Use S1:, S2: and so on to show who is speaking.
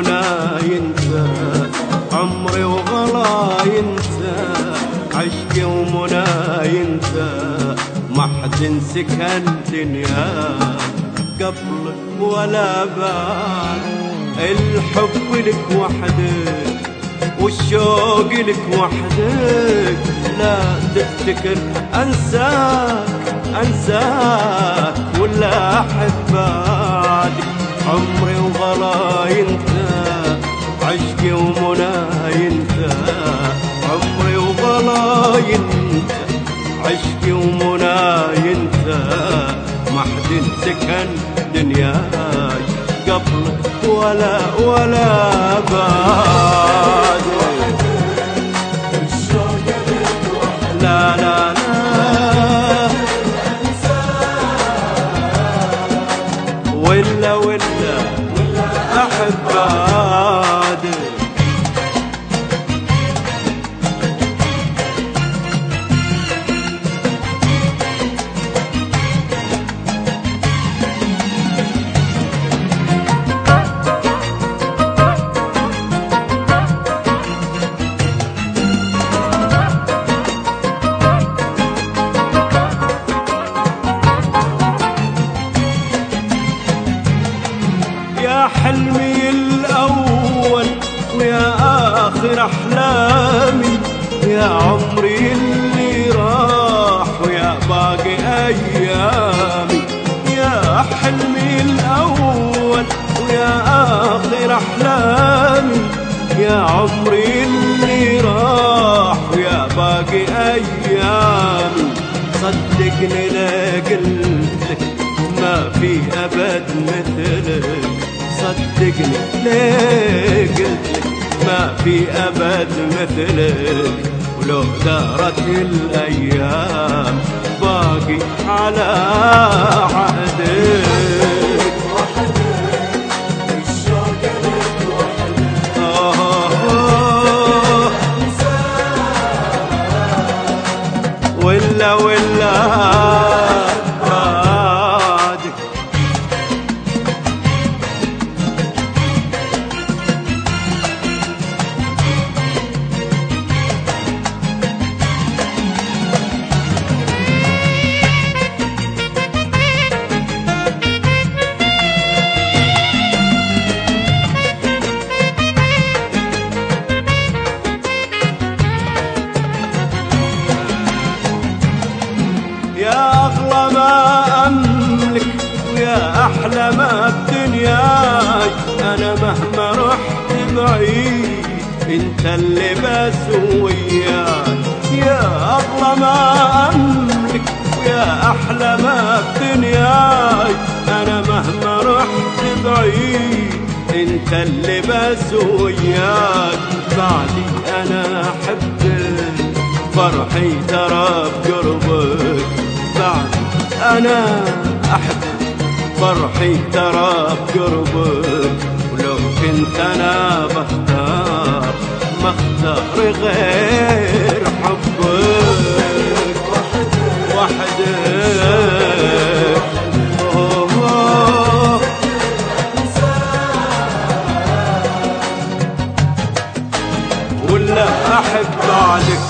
S1: ولا ينسى. عمري وغلا ينسى. عشقي ومنا ينسى. ما حد هالدنيا. دنيا قبلك ولا بعد. الحب لك وحدك والشوق لك وحدك. لا تفتكر أنساك أنساك ولا أحد بعدك عمري وغلا ينسى. عشقي ومناي انت عمري وغلاي انت عشقي ومناي انت ما حد سكن دنياي قبلك ولا ولا بعد. يا حلمي الأول ويا آخر أحلامي يا عمري اللي راح ويا باقي أيامي. يا حلمي الأول ويا آخر أحلامي يا عمري اللي راح ويا باقي أيامي. صدقني لا قلتلك ما في أبد مثلك. صدقني ليه قلتلك ما في أبد مثلك ولو دارت الأيام باقي على عهدك. أغلى ما أملك ويا أحلى ما بدنياي أنا مهما رحت بعيد أنت اللي بسوياي يا أغلى ما أملك ويا أحلى ما بدنياي أنا مهما رحت بعيد أنت اللي بسوياك بعدي أنا أحبك فرحي ترى بقربك. أنا أحب فرحي ترى بقربك ولو كنت أنا بختار ما أختار غير حبك وحدك أوه. ولا أحب بعدك